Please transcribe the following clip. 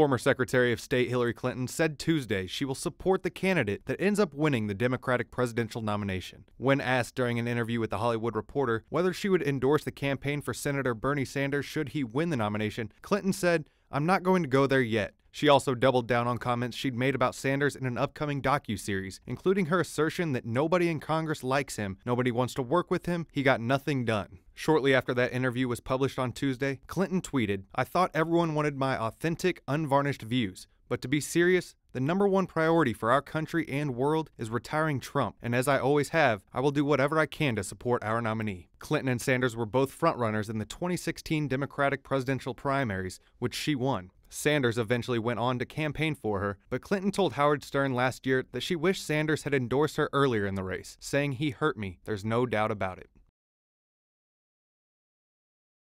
Former Secretary of State Hillary Clinton said Tuesday she will support the candidate that ends up winning the Democratic presidential nomination. When asked during an interview with The Hollywood Reporter whether she would endorse the campaign for Senator Bernie Sanders should he win the nomination, Clinton said, I'm not going to go there yet. She also doubled down on comments she'd made about Sanders in an upcoming docu-series, including her assertion that nobody in Congress likes him, nobody wants to work with him, he got nothing done. Shortly after that interview was published on Tuesday, Clinton tweeted, I thought everyone wanted my authentic, unvarnished views. But to be serious, the number one priority for our country and world is retiring Trump, and as I always have, I will do whatever I can to support our nominee. Clinton and Sanders were both frontrunners in the 2016 Democratic presidential primaries, which she won. Sanders eventually went on to campaign for her, but Clinton told Howard Stern last year that she wished Sanders had endorsed her earlier in the race, saying he hurt me, there's no doubt about it.